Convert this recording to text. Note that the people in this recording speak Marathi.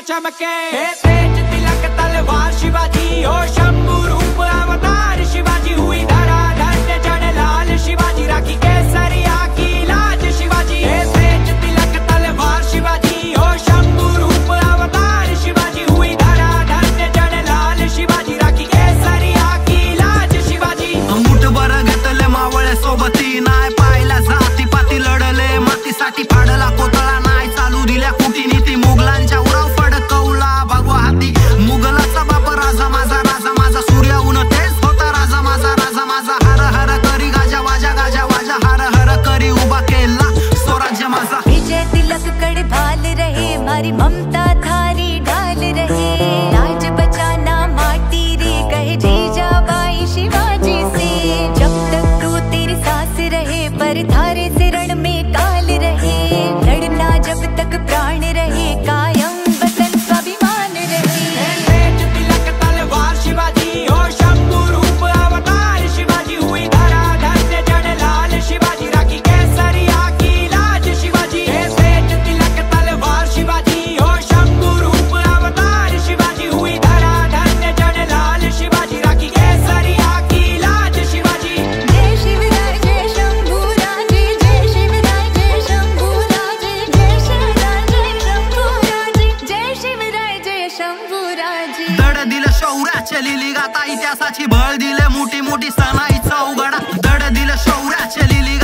चमके। तेज तिलक तलवार शिवाजी और शम mommy. धड दिल शौर्याचे लिली गाता इतिहासाची भळ दिले. मोठी मोठी सणाईचा उघडा धड दिलं शौर्याचे लिली